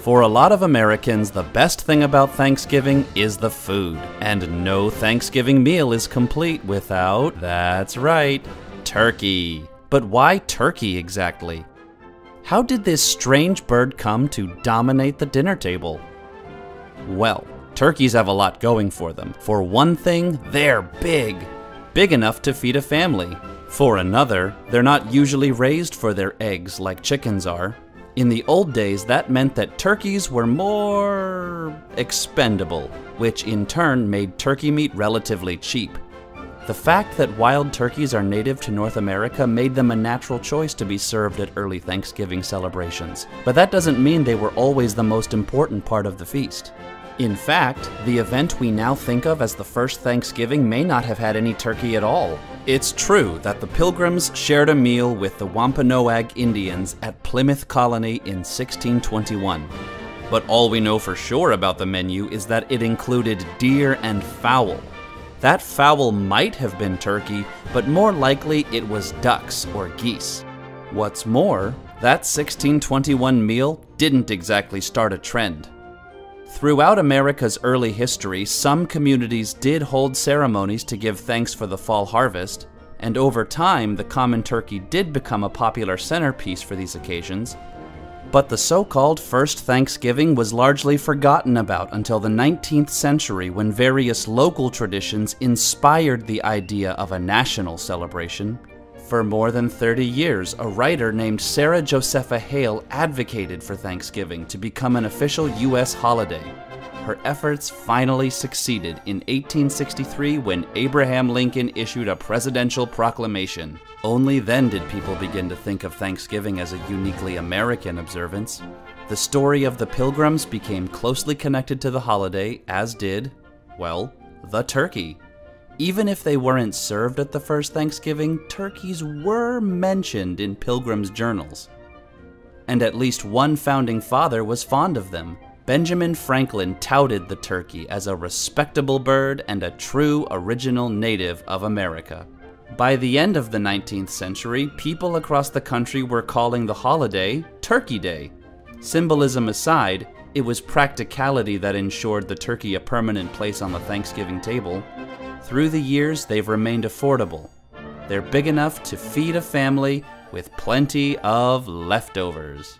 For a lot of Americans, the best thing about Thanksgiving is the food. And no Thanksgiving meal is complete without, that's right, turkey. But why turkey exactly? How did this strange bird come to dominate the dinner table? Well, turkeys have a lot going for them. For one thing, they're big. Big enough to feed a family. For another, they're not usually raised for their eggs like chickens are. In the old days, that meant that turkeys were more expendable, which in turn made turkey meat relatively cheap. The fact that wild turkeys are native to North America made them a natural choice to be served at early Thanksgiving celebrations, but that doesn't mean they were always the most important part of the feast. In fact, the event we now think of as the first Thanksgiving may not have had any turkey at all. It's true that the Pilgrims shared a meal with the Wampanoag Indians at Plymouth Colony in 1621. But all we know for sure about the menu is that it included deer and fowl. That fowl might have been turkey, but more likely it was ducks or geese. What's more, that 1621 meal didn't exactly start a trend. Throughout America's early history, some communities did hold ceremonies to give thanks for the fall harvest, and over time, the common turkey did become a popular centerpiece for these occasions. But the so called First Thanksgiving was largely forgotten about until the 19th century when various local traditions inspired the idea of a national celebration. For more than 30 years, a writer named Sarah Josepha Hale advocated for Thanksgiving to become an official U.S. holiday. Her efforts finally succeeded in 1863 when Abraham Lincoln issued a presidential proclamation. Only then did people begin to think of Thanksgiving as a uniquely American observance. The story of the Pilgrims became closely connected to the holiday, as did, well, the turkey. Even if they weren't served at the first Thanksgiving, turkeys were mentioned in Pilgrims' journals. And at least one founding father was fond of them. Benjamin Franklin touted the turkey as a respectable bird and a true original native of America. By the end of the 19th century, people across the country were calling the holiday Turkey Day. Symbolism aside, it was practicality that ensured the turkey a permanent place on the Thanksgiving table. Through the years, they've remained affordable. They're big enough to feed a family with plenty of leftovers.